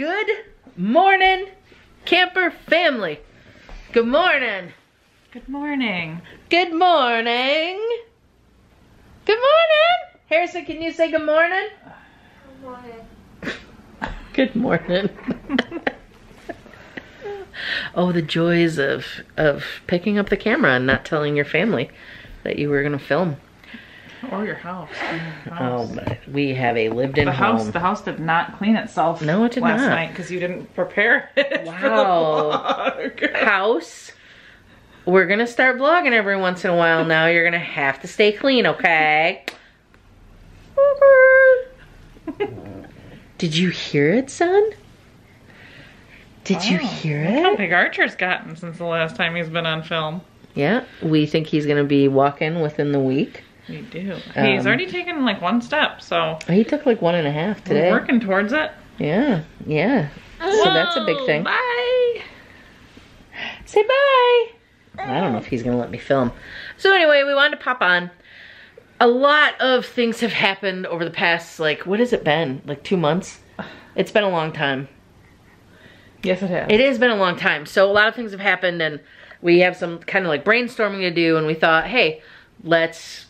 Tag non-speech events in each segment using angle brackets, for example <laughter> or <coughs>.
Good morning, camper family. Good morning. Good morning. Good morning. Good morning. Harrison, can you say good morning? Good morning. Good morning. <laughs> oh, the joys of of picking up the camera and not telling your family that you were gonna film. Or your house. Your Oh, house. but we have a lived-in the house, home. the house did not clean itself. No, it did last not. night because you didn't prepare <laughs> it. Wow. <laughs> house. We're gonna start vlogging every once in a while now. You're gonna have to stay clean, okay? <laughs> Did you hear it, son? Did you hear Look how it? big Archer's gotten since the last time he's been on film. Yeah, we think he's gonna be walking within the week. We do. Um, he's already taken like one step, so He took like one and a half we're today. working towards it. Yeah, yeah. So that's a big thing. Bye. Say bye. I don't know if he's gonna let me film. So anyway, we wanted to pop on. A lot of things have happened over the past, like, what has it been? Like two months? It's been a long time. Yes, it has. It has been a long time. So a lot of things have happened and we have some kind of like brainstorming to do and we thought, hey, let's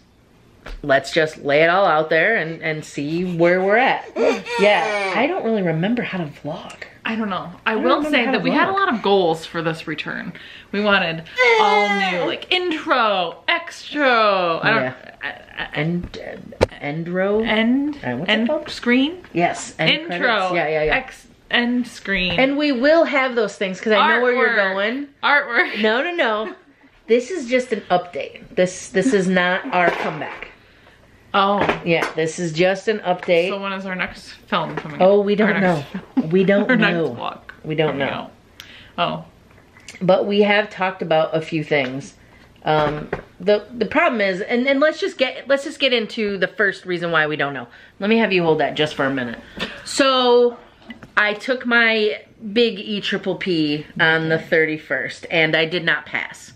let's just lay it all out there and, and see where we're at. <laughs> Yeah. I don't really remember how to vlog. I don't know. I, don't will say that we had a lot of goals for this return. We wanted all new, like intro, extra. I don't. Yeah. I- I- End end row? End. Uh, end screen. yes. End intro. credits. Yeah, yeah, yeah. Ex, end screen. And we will have those things because I know where you're going. artwork. No, no, no. <laughs> This is just an update. This this is not our comeback. Oh. Yeah, this is just an update. So when is our next film coming? oh, we don't know. <laughs> We don't know. We don't know. out. Oh. But we have talked about a few things. Um, the the problem is, and, and let's just get let's just get into the first reason why we don't know. Let me have you hold that just for a minute. So, I took my big E triple P on the 31st, and I did not pass.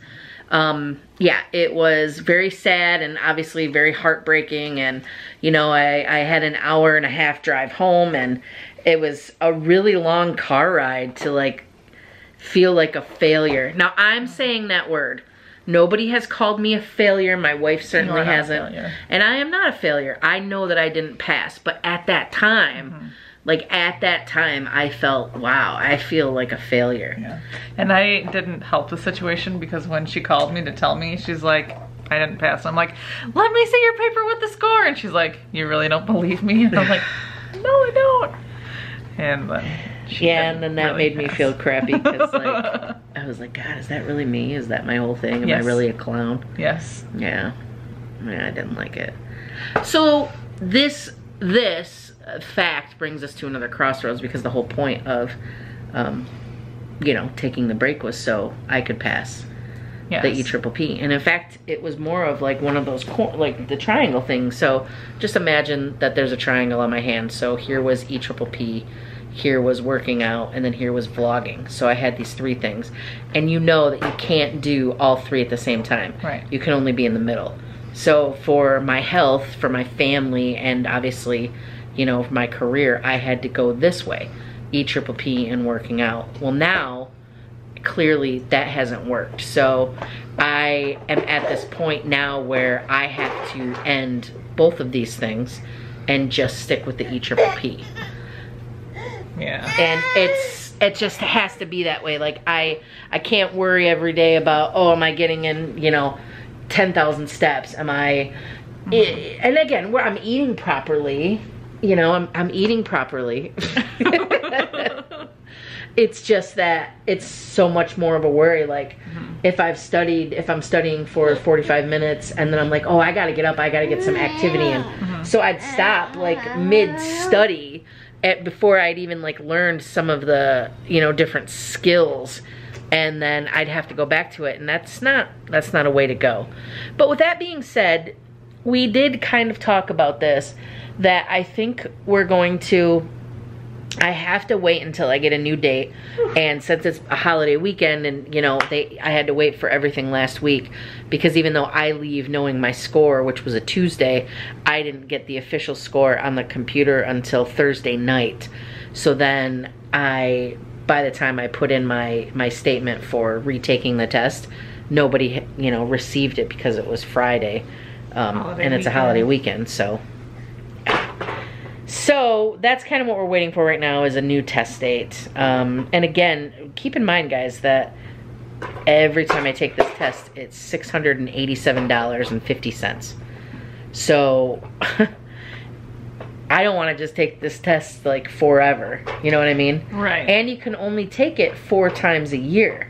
Um, yeah, it was very sad and obviously very heartbreaking. And you know, I I had an hour and a half drive home, and it was a really long car ride to like feel like a failure. Now I'm saying that word. Nobody has called me a failure. My wife certainly are not a hasn't. And I am not a failure. I know that I didn't pass. But at that time, Mm-hmm. Like at that time, I felt, wow, I feel like a failure. Yeah. And I didn't help the situation because when she called me to tell me, she's like, I didn't pass. I'm like, let me see your paper with the score. And she's like, you really don't believe me? And I'm like, <laughs> no, I don't. And then she Yeah, and then that really made me feel crappy because, like, <laughs> I was like, God, is that really me? Is that my whole thing? Am I really a clown? yes. Yeah. Yeah, I didn't like it. So this this fact brings us to another crossroads because the whole point of um, you know, taking the break was so I could pass Yes. the E triple P. And in fact, it was more of like one of those cor- like the triangle thing. So just imagine that there's a triangle on my hand. So here was E triple P, here was working out, and then here was vlogging. So I had these three things. And you know that you can't do all three at the same time. Right. You can only be in the middle. So for my health, for my family, and obviously, you know, for my career, I had to go this way. E triple P and working out. Well now clearly that hasn't worked. So I am at this point now where I have to end both of these things and just stick with the E triple P. Yeah. And it's it just has to be that way. Like I I can't worry every day about oh am I getting in, you know, 10,000 steps? Am I I- and again, where I'm eating properly, you know, I'm I'm eating properly. <laughs> it's just that it's so much more of a worry. Like mm-hmm. if i've studied if i'm studying for 45 minutes and then i'm like oh i gotta get up i gotta get some activity in. Mm-hmm. So i'd stop like mid study before i'd even like learned some of the you know different skills. And then i'd have to go back to it. And that's not that's not a way to go. But with that being said we did kind of talk about this that i think we're going to I have to wait until I get a new date. And since it's a holiday weekend and you know, they I had to wait for everything last week because even though I leave knowing my score, which was a Tuesday, I didn't get the official score on the computer until Thursday night. So then I by the time I put in my my statement for retaking the test, nobody you know received it because it was Friday, um, and it's a holiday weekend. So, so that's kind of what we're waiting for right now is a new test date. Um, and again, keep in mind, guys, that every time I take this test, it's six hundred and eighty-seven dollars and fifty cents. So. <laughs> I don't want to just take this test like forever. You know what I mean? Right. And you can only take it four times a year.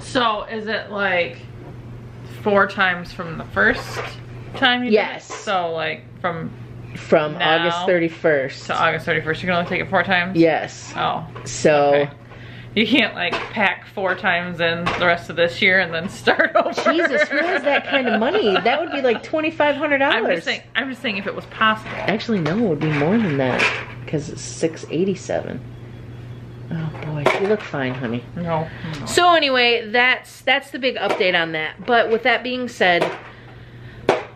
so is it like four times from the first time you Yes. did it? So like from From Now August 31st. to August 31st, you can only take it four times? yes. Oh. So, Okay. You can't like pack four times in the rest of this year and then <laughs> start over. Jesus, who has that kind of money? That would be like $2,500. I'm just saying. I'm just saying if it was possible. Actually, no, it would be more than that because it's 687 Oh boy, you look fine, honey. No. no. So anyway, that's that's the big update on that. But with that being said,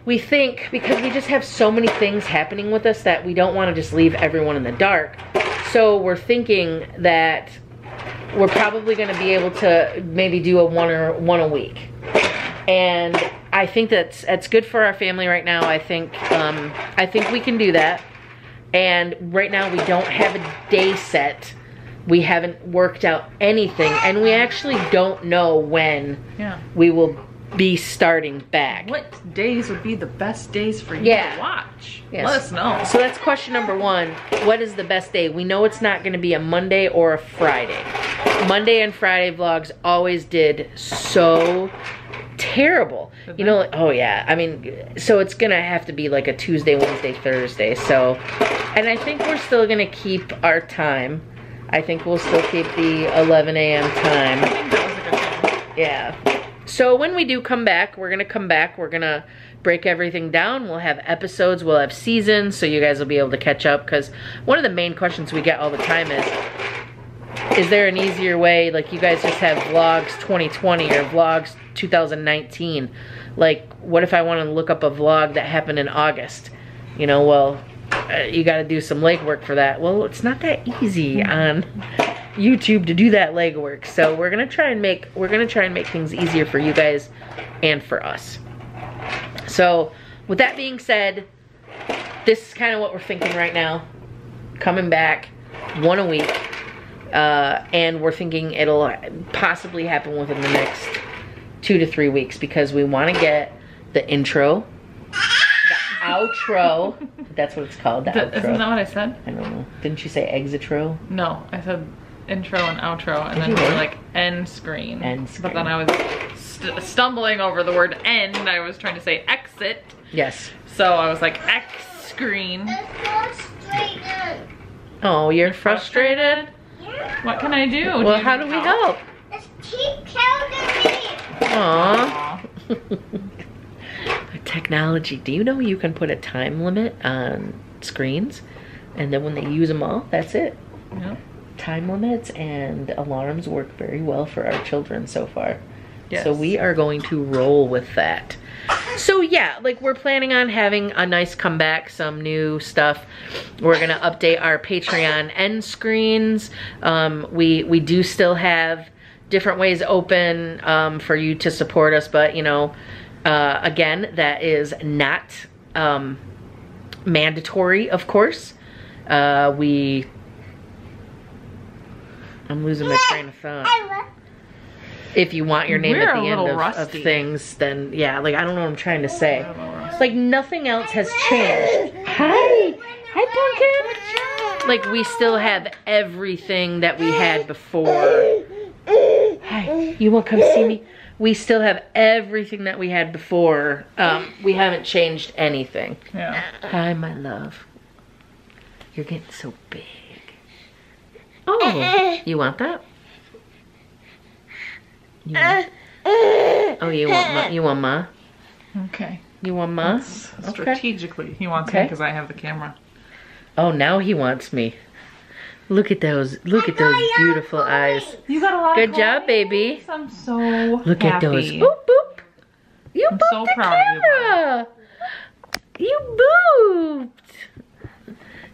we think because we just have so many things happening with us that we don't want to just leave everyone in the dark. So we're thinking that we're probably going to be able to maybe do a one or one a week. And I think that's that's good for our family right now. I think um, I think we can do that. And right now we don't have a day set. We haven't worked out anything, and we actually don't know when Yeah. we will be starting back. What days would be the best days for you Yeah. to watch? Yes. Let us know. So that's question number one. What is the best day? We know it's not going to be a Monday or a Friday. Monday and Friday vlogs always did so terrible. Did You mm-hmm. know, like, oh yeah. I mean, so it's going to have to be like a Tuesday, Wednesday, Thursday. So, and I think we're still going to keep our time. I think we'll still keep the 11 a.m. time. I think that was a good thing. Yeah. So when we do come back, we're gonna come back. We're gonna break everything down. We'll have episodes. We'll have seasons, so you guys will be able to catch up. Because one of the main questions we get all the time is, is there an easier way? Like you guys just have vlogs 2020 or vlogs 2019. Like, what if I want to look up a vlog that happened in August? You know, well, you got to do some legwork for that. Well, it's not that easy on YouTube to do that legwork. So we're gonna try and make we're gonna try and make things easier for you guys and for us. So with that being said, this is kind of what we're thinking right now. Coming back one a week, uh, and we're thinking it'll possibly happen within the next two to three weeks because we want to get the intro, outro. <laughs> That's what it's called. The Th- outro. Isn't that what I said? I don't know. Didn't you say exitro? No, I said intro and outro, and Did then we really? like end screen. End But then I was st- stumbling over the word end. I was trying to say exit, Yes. so I was like X screen. Oh, you're frustrated? Yeah. What can I do? Well, you how do we help? Keep counting me. Aw. <laughs> Technology. Do you know you can put a time limit on screens? And then when they use them all, that's it. Yeah. Time limits and alarms work very well for our children so far. Yes. So we are going to roll with that. So yeah, like we're planning on having a nice comeback, some new stuff. We're gonna update our Patreon end screens. Um, we we do still have different ways open um, for you to support us, but you know, uh, again, that is not um, mandatory, of course. Uh, we. I'm losing my train of thought if you want your name We're at the end of, of things, then yeah, like I don't know what I'm trying to say. I don't know where else. Like nothing else has changed. Hi, hi, pumpkin. Like we still have everything that we had before. Hi, you want to come see me? We still have everything that we had before. Um, we haven't changed anything. Yeah. Hi, my love. You're getting so big. Oh, you want that? You want- oh, you want ma? You want ma? Okay. You want ma? S- Strategically, he wants me because I have the camera. Oh, now he wants me. Look at those. Look at those beautiful eyes. You got a lot. Of good job, baby. I'm so Look at those. Boop boop. You I'm booped so the proud of you, camera. You booped.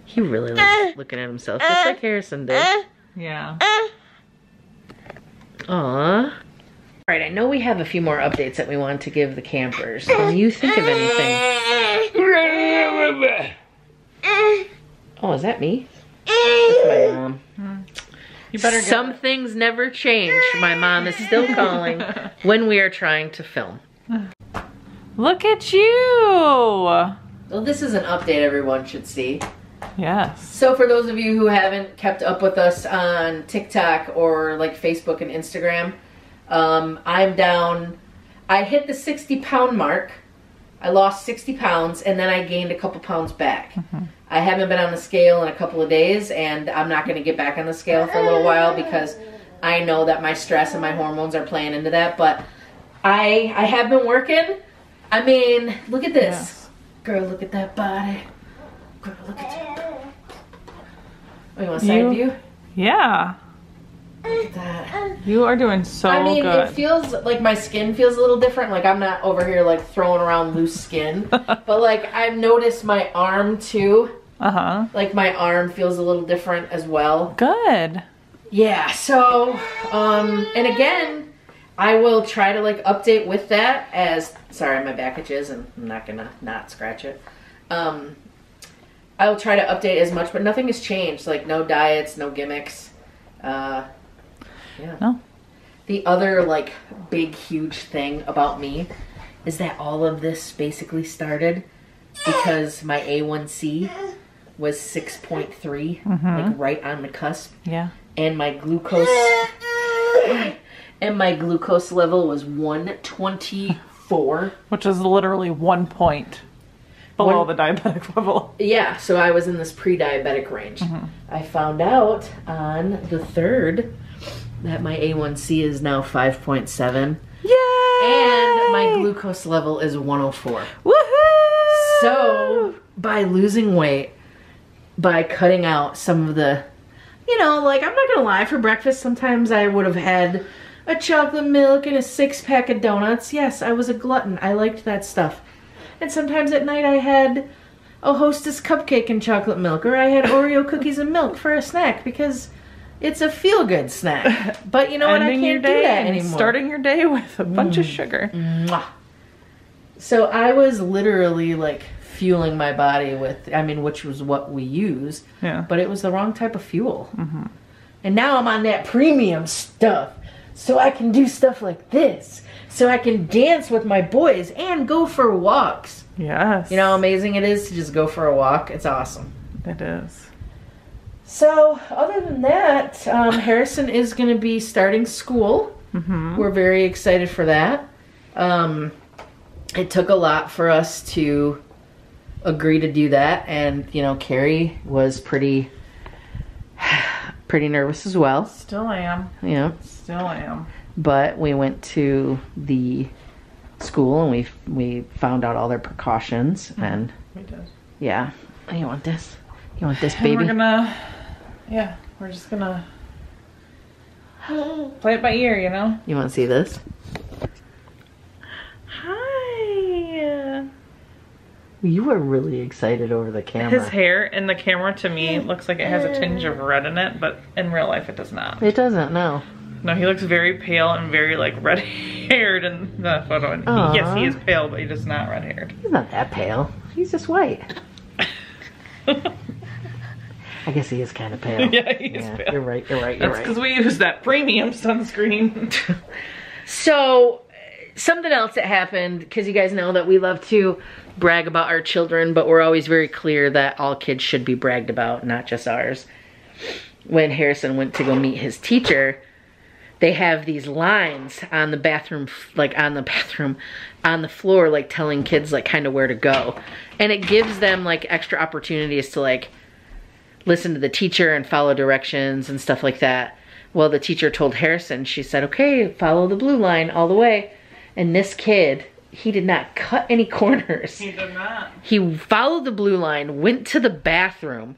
He really likes uh, looking at himself, just like uh, Harrison did. Uh, yeah. Aw. All right, I know we have a few more updates that we want to give the campers. Can you think of anything? Oh, is that me? That's my eh. mom. Hmm. You better get Some things never change. My mom is still calling when we are trying to film. <sighs> Look at you. Well, this is an update everyone should see. Yes. So for those of you who haven't kept up with us on TikTok or like Facebook and Instagram, um, I'm down. I hit the 60 pound mark. I lost 60 pounds and then I gained a couple pounds back. Mm-hmm. I haven't been on the scale in a couple of days and I'm not going to get back on the scale for a little while because I know that my stress and my hormones are playing into that. But I I have been working. I mean, look at this. Yes. Girl, look at that body. Girl, look at that. Oh, you want a side You- view? Yeah. Look at that. You are doing so I mean, good. it feels like my skin feels a little different. Like I'm not over here like throwing around loose skin, <laughs> but like I've noticed my arm too. uh huh. Like my arm feels a little different as well. Good. Yeah. So, um, and again, I will try to like update with that as sorry my back itches and I'm not gonna not scratch it. Um, I will try to update as much, but nothing has changed. Like no diets, no gimmicks. Uh, yeah. No. The other like big huge thing about me is that all of this basically started because my A1C was 6.3, mm-hmm. like right on the cusp, Yeah. and my glucose <coughs> and my glucose level was 124. Which is literally one point below One- the diabetic <laughs> level. Yeah, so I was in this pre-diabetic range. Mm-hmm. I found out on the 3rd that my A1C is now 5.7 Yay! and my glucose level is 104. Woohoo! So, by losing weight, by cutting out some of the, you know, like I'm not gonna lie, for breakfast sometimes I would have had a chocolate milk and a six pack of donuts. Yes, I was a glutton. I liked that stuff. And sometimes at night I had a hostess cupcake and chocolate milk, or I had Oreo cookies and milk for a snack because it's a feel good snack. <laughs> But you know what? I can't do that anymore. starting your day with a bunch of mm. sugar. Mwah. So I was literally like fueling my body with, I mean, which was what we use, Yeah. but it was the wrong type of fuel. Mm-hmm. And now I'm on that premium stuff. So I can do stuff like this. So I can dance with my boys and go for walks. Yes. You know how amazing it is to just go for a walk? It's awesome. it is. So, other than that, um, Harrison is going to be starting school. Mm-hmm. We're very excited for that. Um, it took a lot for us to agree to do that, and you know, Cari was pretty, <sighs> pretty nervous as well. Still am. Yeah. Still am. but we went to the school and we we found out all their precautions, and We did. yeah, you want this? You want this, And baby? we're gonna, yeah, we're just gonna play it by ear, you know? You want to see this? Hi. You were really excited over the camera. His hair in the camera to me looks like it has a tinge of red in it, but in real life it does not. It doesn't, no. No, he looks very pale and very like <laughs> red haired in the photo. And he, yes, he is pale, but he is not red haired. He's not that pale. He's just white. <laughs> I guess he is kind of pale. <laughs> yeah, he is Yeah, pale. you're right, you're right, you're That's because we use that premium sunscreen. <laughs> So, something else that happened, because you guys know that we love to brag about our children, but we're always very clear that all kids should be bragged about, not just ours. When Harrison went to go meet his teacher, they have these lines on the bathroom, like on the <laughs> bathroom, on the floor, like telling kids like kind of where to go. And it gives them like extra opportunities to like listen to the teacher and follow directions and stuff like that. Well, the teacher told Harrison, she said, okay, follow the blue line all the way. And this kid, he did not cut any <laughs> corners. he did not. He followed the blue line, went to the bathroom,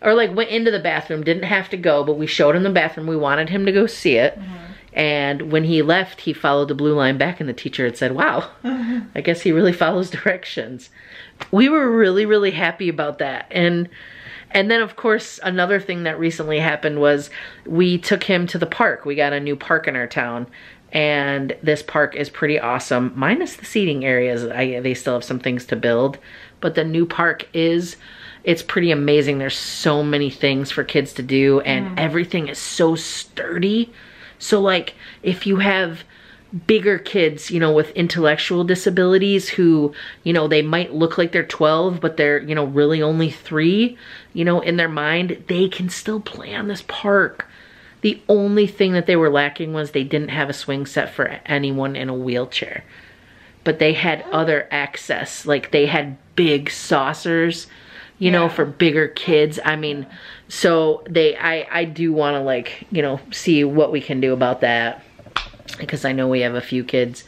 or like went into the bathroom, didn't have to go, but we showed him the bathroom. We wanted him to go see it. Mm-hmm. And when he left, he followed the blue line back, and the teacher had said, Wow, <laughs> I guess he really follows <laughs> directions. We were really, really happy about that. And And then, of course, another thing that recently happened was we took him to the park. We got a new park in our town, and this park is pretty awesome, minus the seating areas. I, they still have some things to build, but the new park is. It's pretty amazing. There's so many things for kids to do, and mm. everything is so sturdy. So, like, if you have bigger kids, you know, with intellectual disabilities who, you know, they might look like they're 12, but they're, you know, really only three, you know, in their mind, they can still play on this park. The only thing that they were lacking was they didn't have a swing set for anyone in a wheelchair. But they had oh. other access. Like they had big saucers, you know, for bigger kids. I mean, so they I I do want to like, you know, see what we can do about that because I know we have a few kids,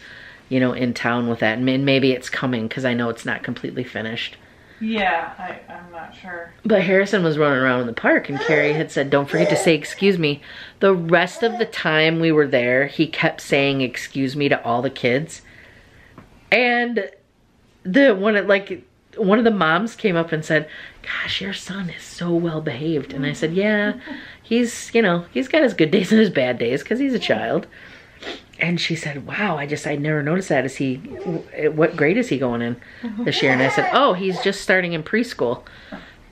you know, in town with that, and maybe it's coming because I know it's not completely finished. Yeah, I, I'm not sure. But Harrison was running around in the park, and Cari had said, "Don't forget to say excuse me." The rest of the time we were there, he kept saying excuse me to all the kids, and the one of- like one of the moms came up and said, "Gosh, your son is so well behaved," and I said, "Yeah, <laughs> he's you know he's got his good days and his bad days because he's a child." And she said, "Wow, I just I never noticed that. Is he? What grade is he going in this year?" And I said, "Oh, he's just starting in preschool."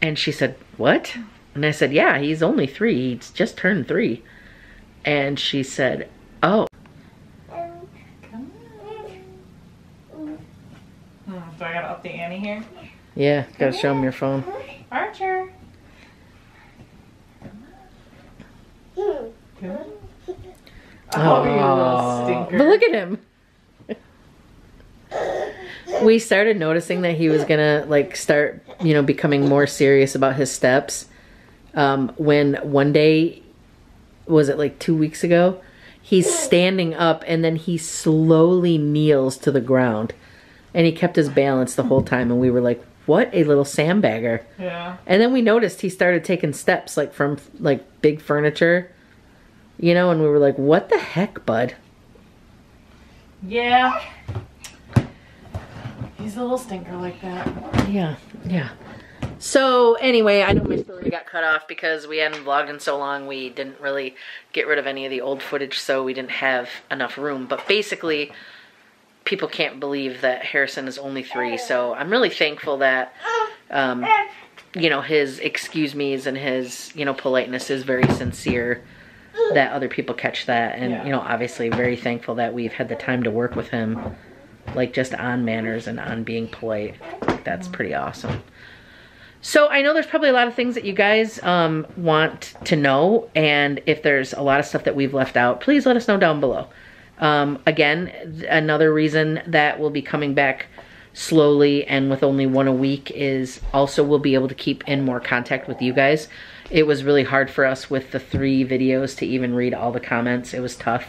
And she said, "What?" And I said, "Yeah, he's only three. He's just turned three. And she said, "Oh, Hmm, so I gotta up the Annie here. yeah. Gotta show him your phone." Archer. Come on. Oh, you little stinker. But look at him. we started noticing that he was gonna like start, you know, becoming more serious about his steps. Um, when one day, was it like two weeks ago? He's standing up and then he slowly kneels to the ground, and he kept his balance the whole time. And we were like, "What a little sandbagger!" Yeah. And then we noticed he started taking steps like from like big furniture, you know, and we were like, "What the heck, bud?" Yeah. He's a little stinker like that. Yeah, yeah. So anyway, I know my story got cut off because we hadn't vlogged in so long. We didn't really get rid of any of the old footage, so we didn't have enough room. But basically, people can't believe that Harrison is only three. So I'm really thankful that, um, you know, his excuse me's and his you know politeness is very sincere. That other people catch that, and Yeah. you know, obviously, very thankful that we've had the time to work with him, like just on manners and on being polite. That's pretty awesome. So I know there's probably a lot of things that you guys um, want to know, and if there's a lot of stuff that we've left out, please let us know down below. Um, again, another reason that we'll be coming back slowly and with only one a week is also we'll be able to keep in more contact with you guys. It was really hard for us with the three videos to even read all the comments. It was tough.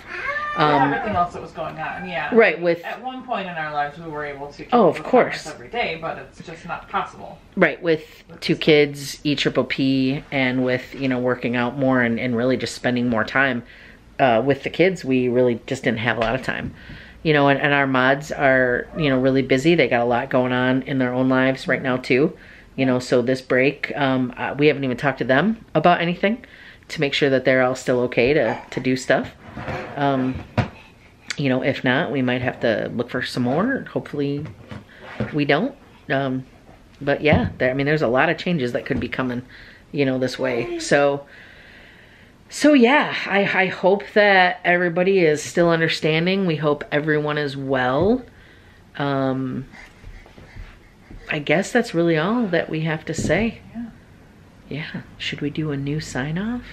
Um, Everything else that was going on, yeah. right, with At one point in our lives, we were able to. keep Oh, of course. every day, but it's just not possible. Right, with two kids, E triple P, and with you know working out more and, and really just spending more time uh, with the kids, we really just didn't have a lot of time. You know, and, and our mods are you know really busy. They got a lot going on in their own lives right now too. You know, so this break, um, uh, we haven't even talked to them about anything to make sure that they're all still okay to to do stuff. Um, you know, if not, we might have to look for some more. Hopefully, we don't. Um, but yeah, there, I mean, there's a lot of changes that could be coming, you know, this way. So, so yeah, I, I hope that everybody is still understanding. We hope everyone is well. Um, I guess that's really all that we have to say. Yeah. Yeah. Should we do a new sign off?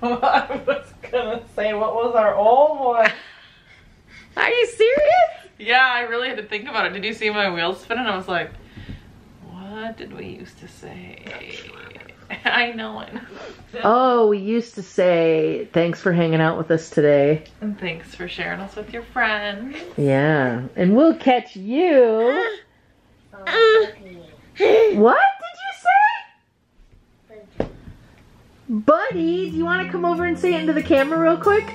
<laughs> I was gonna say, what was our old one? <laughs> Are you serious? Yeah, I really had to think about it. Did you see my wheels spinning? I was like, what did we used to say? <laughs> I know it. Oh, we used to say thanks for hanging out with us today. And thanks for sharing us with your friends. Yeah. And we'll catch you. Uh, what did you say? Buddy, do you want to come over and say it into the camera real quick?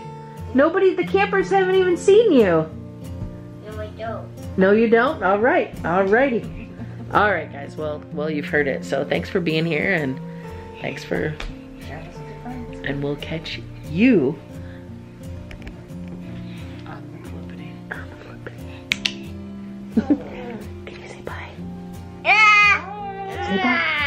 Nobody, the campers haven't even seen you. No, I don't. No, you don't? All right. All righty. All right, guys. Well, well, you've heard it. So thanks for being here, and thanks for, and we'll catch you. Can you say bye? Yeah. Say bye.